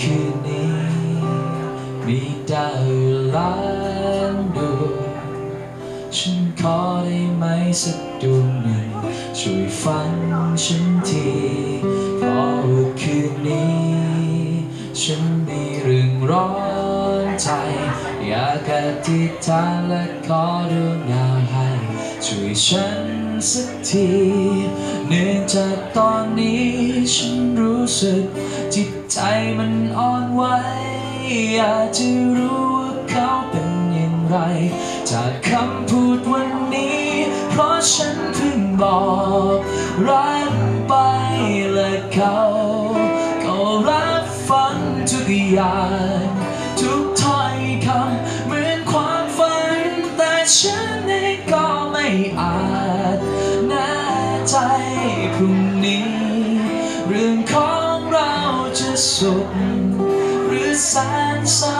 คืนนี้มีดาวล้านดวงฉันขอได้ไหมสักดวงหนึ่งช่วยฟังฉันทีเพราะคืนนี้ ฉันมีเรื่องร้อนใจ อยากอธิษฐานและขอดวงดาวให้ช่วยฉันสักที เนื่องจากตอนนี้ฉันรู้สึกจิต ใจมันอ่อนไหวอยากจะรู้ว่าเขาเป็นอย่างไร จากคำพูดวันนี้ เพราะฉันเพิ่งบอกรักไปและเขา ก็รับฟังทุกอย่าง สุขหรือแสนเศร้า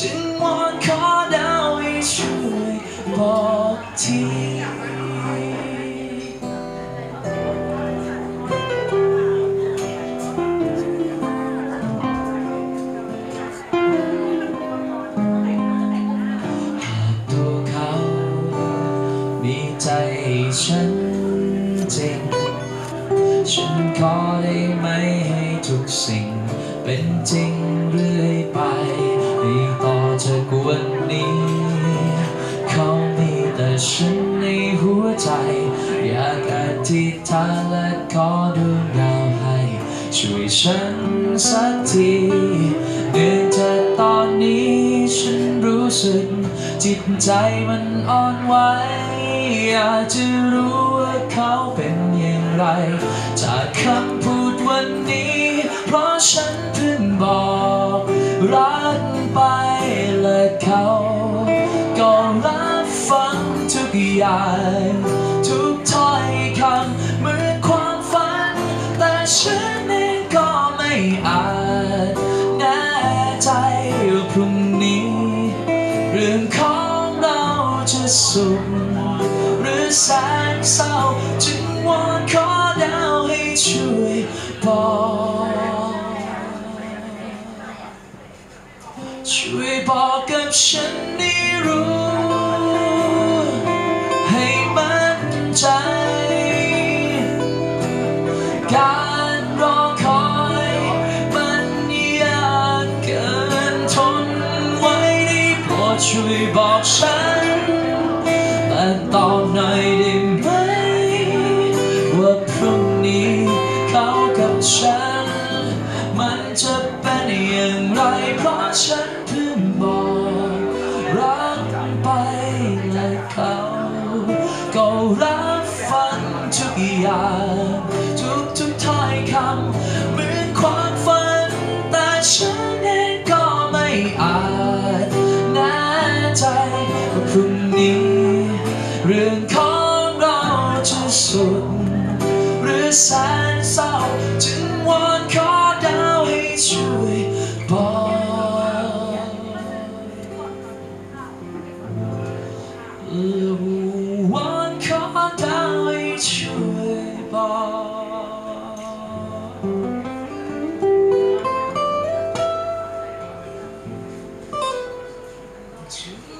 จึงวอนขอดาวให้ช่วยบอกทีหากตัวเขามีใจฉันจริง ฉันขอได้ไหมให้ทุกสิ่ง เป็นจริงเรื่อยไปให้ต่อจากวันนี้ เขามีแต่ฉันในหัวใจ อยากอธิษฐานและขอดวงดาวให้ ช่วยฉันสักทีเนื่องจากตอนนี้ฉันรู้สึก จิตใจมันอ่อนไหวอยากจะรู้ว่าเขาเป็นอย่างไร จากคำพูดวันนี้ เพราะฉันเพิ่งบอกรักไปและเขาก็รับฟังทุกอย่างทุกถ้อยคำเหมือนความฝันแต่ฉัน สุขหรือแสนเศร้าจึงวอนขอดาวให้ช่วยบอกช่วยบอกกับฉันได้รู้ ให้มั่นใจ การรอคอยมันยากเกินทนไว้ได้โปรดช่วยบอกฉัน ต่ตอบหน่อยได้ไหม ว่าพรุ่งนี้เขากับฉัน มันจะเป็นอย่างไร เพราะฉันเพิ่งบอกรักไปและเขาก็รับฟังทุกอย่าง สุด หรือแสนเศร้าจึงวอนขอดาวให้ช่วยบอกเออวอนขอดาวให้ช่วยบอกจึงว